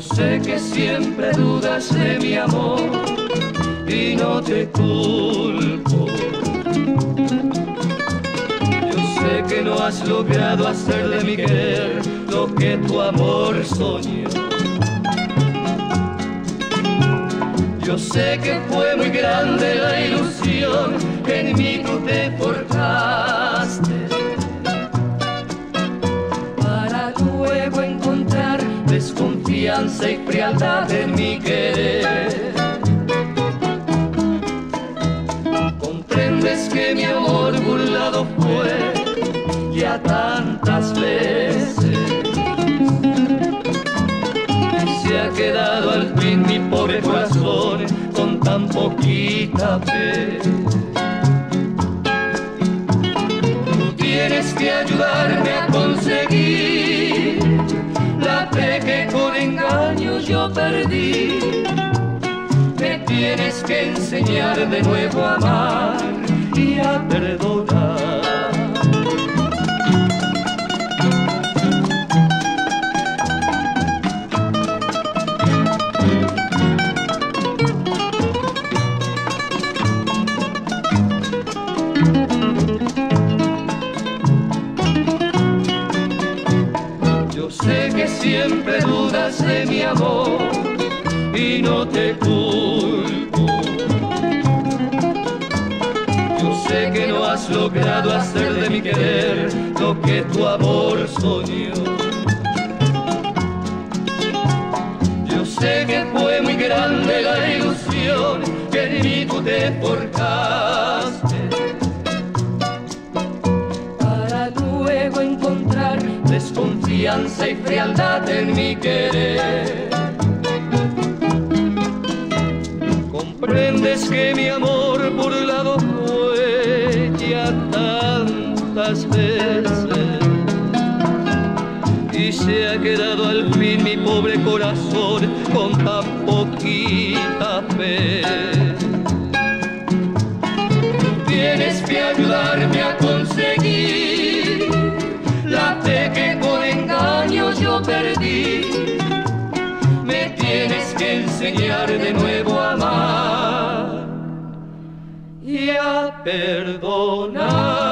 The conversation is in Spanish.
sé que siempre dudas de mi amor y no te culpo. Yo sé que no has logrado hacer de mi querer lo que tu amor soñó. Yo sé que fue muy grande la ilusión que en mí tú te forjaste. Para luego encontrar desconfianza y frialdad en mi querer. Comprendes que mi amor burlado fue ya tantas veces. Y se ha quedado al fin mi pobre corazón con tan poquita fe. Perdí. Me tienes que enseñar de nuevo a amar y a perdonar. Siempre dudas de mi amor y no te culpo. Yo sé que no has logrado hacer de mi querer lo que tu amor soñó. Yo sé que fue muy grande la ilusión que en mí tú te forjaste. Para luego encontrar desconfianza y frialdad en mi querer. Comprendes que mi amor burlado fue ya tantas veces y se ha quedado al fin mi pobre corazón con tan poquita fe. Tienes que ayudarme a conseguir la fe que con engaños yo perdí. Me tienes que enseñar de nuevo a amar y a perdonar.